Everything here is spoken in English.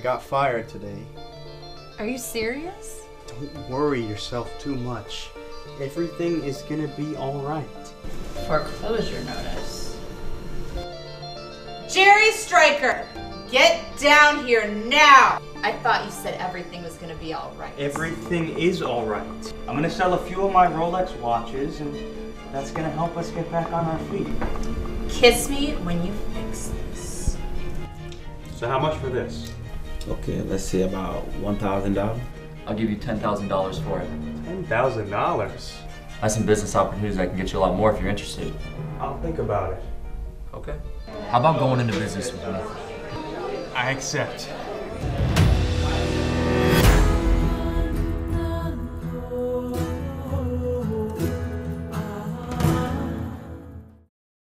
got fired today. Are you serious? Don't worry yourself too much. Everything is gonna be alright. Foreclosure notice. Jerry Stryker, get down here now! I thought you said everything was gonna be alright. Everything is alright. I'm gonna sell a few of my Rolex watches, and that's gonna help us get back on our feet. Kiss me when you fix this. So, how much for this? Okay, let's say about one thousand dollars. I'll give you $10,000 for it. $10,000. I have some business opportunities that can get you a lot more if you're interested. I'll think about it. Okay. How about going into business with me? I accept.